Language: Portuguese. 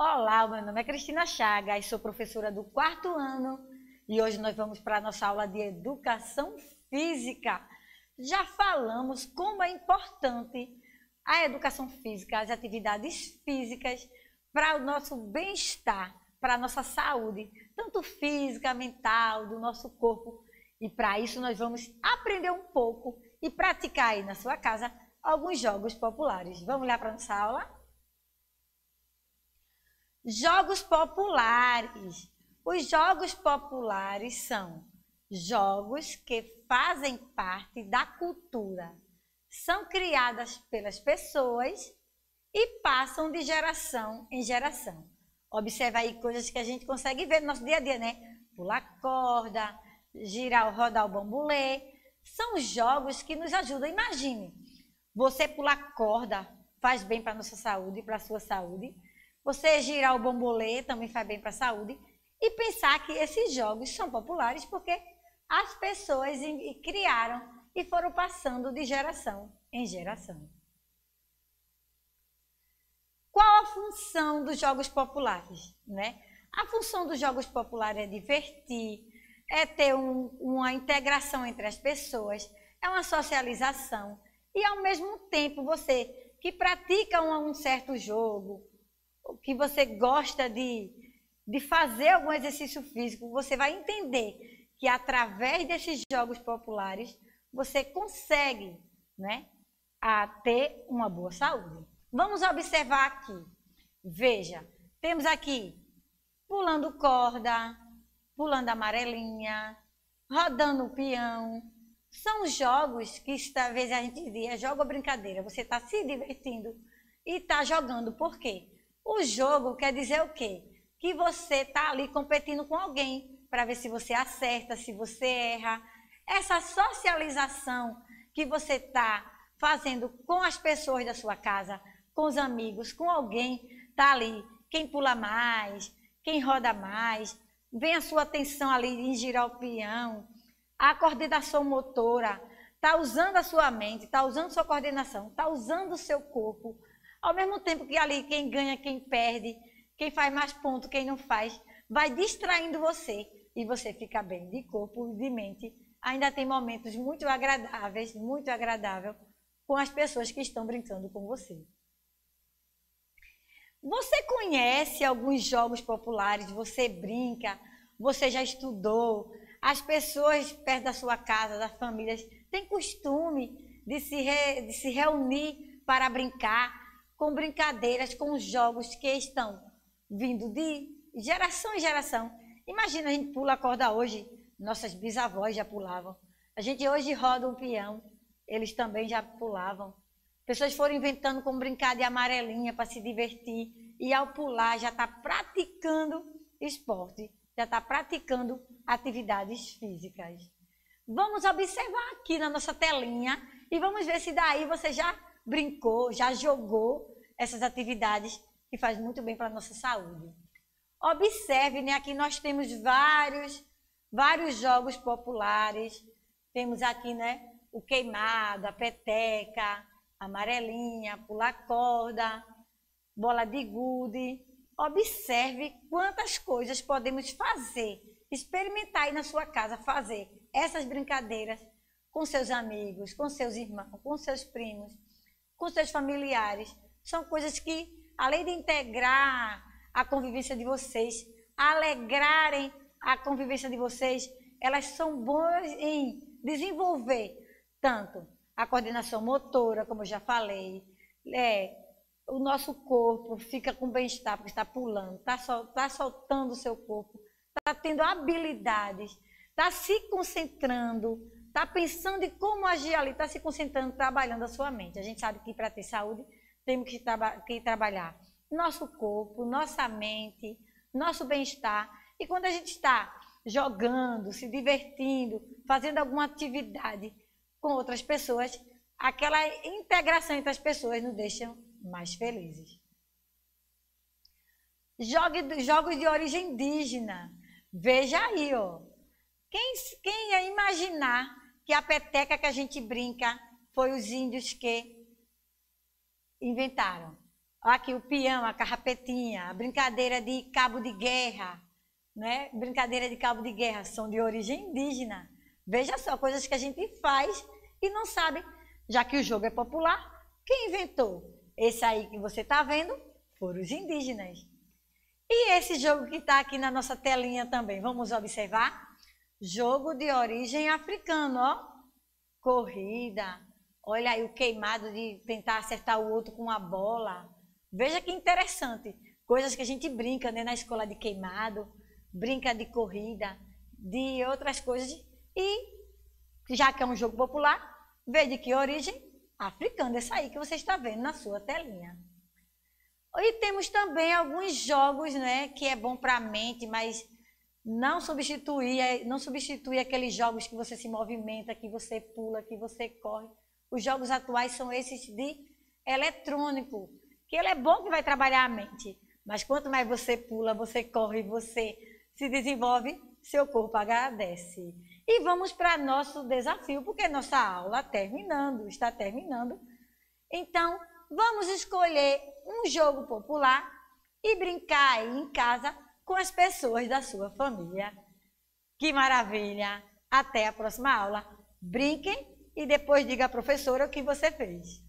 Olá, meu nome é Cristina Chagas, sou professora do quarto ano e hoje nós vamos para a nossa aula de Educação Física. Já falamos como é importante a educação física, as atividades físicas para o nosso bem-estar, para a nossa saúde, tanto física, mental, do nosso corpo. E para isso nós vamos aprender um pouco e praticar aí na sua casa alguns jogos populares. Vamos lá para a nossa aula? Jogos populares. Os jogos populares são jogos que fazem parte da cultura, são criadas pelas pessoas e passam de geração em geração. Observa aí coisas que a gente consegue ver no nosso dia a dia, né? Pular corda, girar, rodar o bambolê. São jogos que nos ajudam. Imagine, você pular corda faz bem para a nossa saúde, para a sua saúde. Você girar o bambolê também faz bem para a saúde. E pensar que esses jogos são populares porque as pessoas criaram e foram passando de geração em geração. Qual a função dos jogos populares? Né? A função dos jogos populares é divertir, é ter um, uma integração entre as pessoas, é uma socialização. E ao mesmo tempo você que pratica um, um certo jogo, que você gosta de, de fazer algum exercício físico, você vai entender que através desses jogos populares você consegue né, a ter uma boa saúde. Vamos observar aqui. Veja, temos aqui pulando corda, pulando amarelinha, rodando o peão. São jogos que talvez a gente diria, jogo ou brincadeira. Você está se divertindo e está jogando. Por quê? O jogo quer dizer o quê? Que você está ali competindo com alguém para ver se você acerta, se você erra. Essa socialização que você está fazendo com as pessoas da sua casa, com os amigos, com alguém, está ali. Quem pula mais, quem roda mais, vem a sua atenção ali em girar o peão, a coordenação motora, está usando a sua mente, está usando sua coordenação, está usando o seu corpo ao mesmo tempo que ali quem ganha, quem perde, quem faz mais ponto, quem não faz, vai distraindo você e você fica bem de corpo e de mente. Ainda tem momentos muito agradáveis, muito agradável com as pessoas que estão brincando com você. Você conhece alguns jogos populares? Você brinca? Você já estudou? As pessoas perto da sua casa, das famílias, têm costume de se, re, de se reunir para brincar? Com brincadeiras, com jogos que estão vindo de geração em geração. Imagina a gente pula a corda hoje, nossas bisavós já pulavam. A gente hoje roda um peão, eles também já pulavam. Pessoas foram inventando como brincar de amarelinha para se divertir e ao pular já está praticando esporte, já está praticando atividades físicas. Vamos observar aqui na nossa telinha e vamos ver se daí você já brincou, já jogou essas atividades que faz muito bem para a nossa saúde. Observe, né, aqui nós temos vários, vários jogos populares. Temos aqui, né, o queimado, a peteca, a amarelinha, pular corda, bola de gude. Observe quantas coisas podemos fazer, experimentar aí na sua casa, fazer essas brincadeiras com seus amigos, com seus irmãos, com seus primos com seus familiares. São coisas que, além de integrar a convivência de vocês, alegrarem a convivência de vocês, elas são boas em desenvolver tanto a coordenação motora, como eu já falei, é, o nosso corpo fica com bem-estar porque está pulando, está sol, tá soltando o seu corpo, está tendo habilidades, está se concentrando, está pensando em como agir ali, está se concentrando, trabalhando a sua mente. A gente sabe que para ter saúde temos que, traba que trabalhar nosso corpo, nossa mente, nosso bem-estar. E quando a gente está jogando, se divertindo, fazendo alguma atividade com outras pessoas, aquela integração entre as pessoas nos deixa mais felizes. Jogos de origem indígena. Veja aí, ó. Quem, quem ia imaginar que a peteca que a gente brinca foi os índios que inventaram? Aqui o peão, a carrapetinha, a brincadeira de cabo de guerra, né? Brincadeira de cabo de guerra são de origem indígena. Veja só, coisas que a gente faz e não sabe, já que o jogo é popular, quem inventou? Esse aí que você está vendo foram os indígenas. E esse jogo que está aqui na nossa telinha também, vamos observar? Jogo de origem africana, ó. Corrida. Olha aí o queimado de tentar acertar o outro com a bola. Veja que interessante. Coisas que a gente brinca né, na escola de queimado, brinca de corrida, de outras coisas. E, já que é um jogo popular, vê de que origem? Africana. Essa aí que você está vendo na sua telinha. E temos também alguns jogos né, que é bom para a mente, mas não substitui, não substitui aqueles jogos que você se movimenta, que você pula, que você corre. Os jogos atuais são esses de eletrônico, que ele é bom que vai trabalhar a mente, mas quanto mais você pula, você corre, você se desenvolve, seu corpo agradece. E vamos para nosso desafio, porque nossa aula terminando, está terminando. Então, vamos escolher um jogo popular e brincar aí em casa com as pessoas da sua família. Que maravilha! Até a próxima aula. Brinquem e depois diga à professora o que você fez.